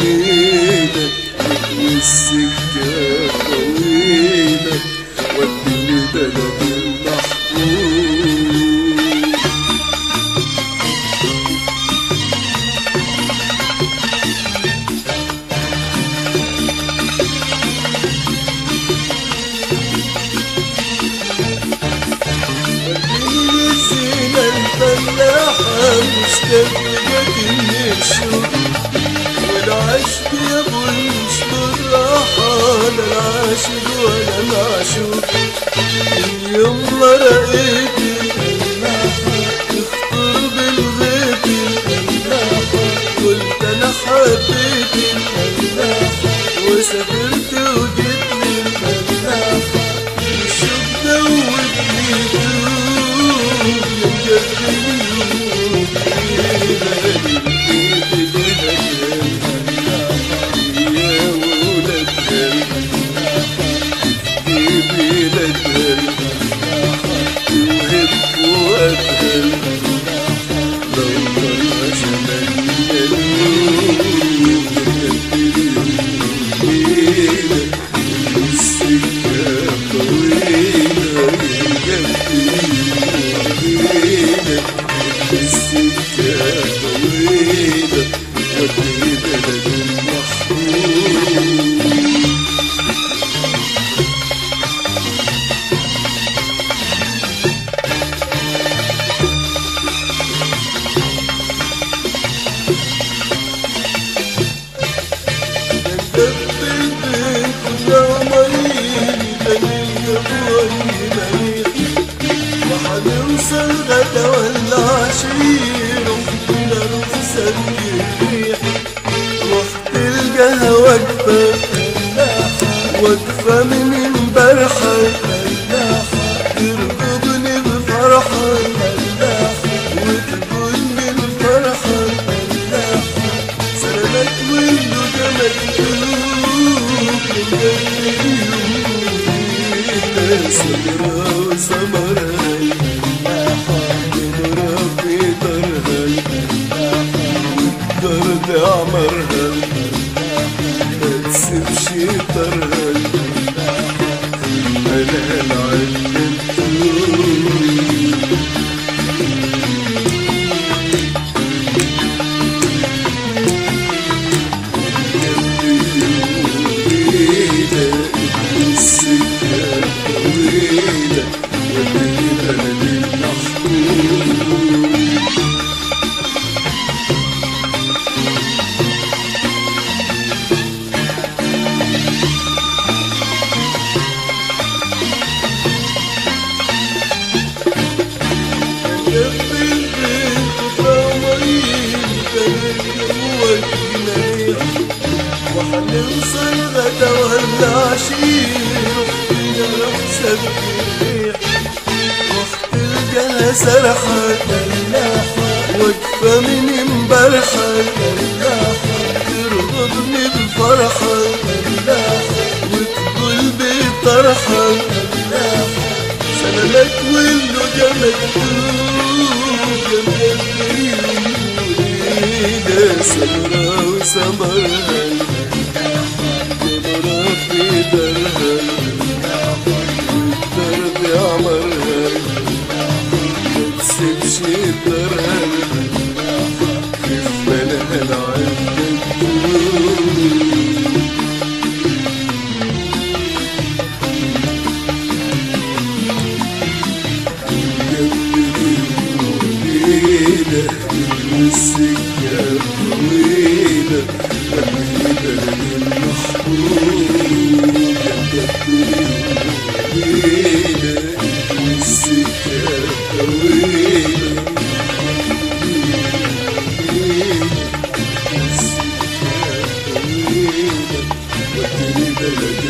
وليلة والسكة طويلة وديني بلد المحبوب وديني الزينة الفلاحة مستبقة النشوف والعشق يا ابوي مش بالراحة لا العاشق ولا معشوق اليوم ما رأيت السكة طويلة ودي بلد المحبوب وحنوصل غدا ولا عشير وفينا رخصة الريح وقت القهوة واقفة واقفة من امبارحة ترقبني بفرحة. وتقولني الفرحة سلامك وانه ده مكتوب من قلبي سمرة وسمرة والدرد عمرها ما تسيبش طرها ملال علم السكة الجنة سرحة واقفة من امبارحة ترغبني بفرحة وتقول بطرحة سلامك وانه ده مكتوب يا مجدد سمرة وسمرها le